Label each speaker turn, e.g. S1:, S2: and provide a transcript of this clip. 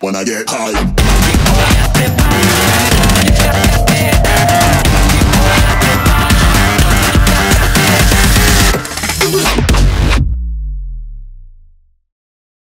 S1: when I get high.